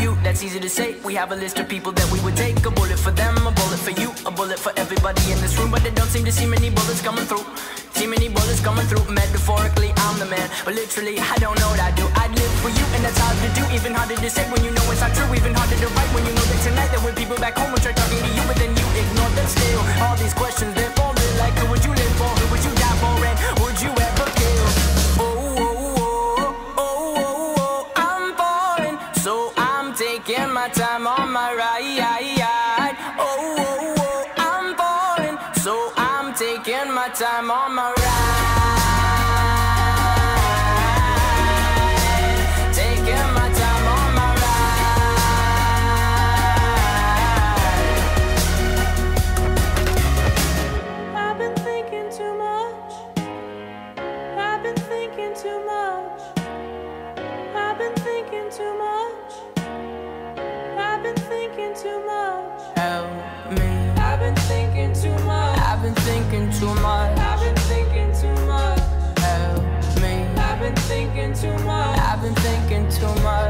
You, that's easy to say. We have a list of people that we would take. A bullet for them, a bullet for you, a bullet for everybody in this room. But they don't seem to see many bullets coming through. See many bullets coming through. Metaphorically, I'm the man. But literally, I don't know what I do. I'd live for you, and that's hard to do. Even harder to say when you know it's not true. Even harder to write when you know that tonight there were people back home my time on my ride. I've been thinking too much.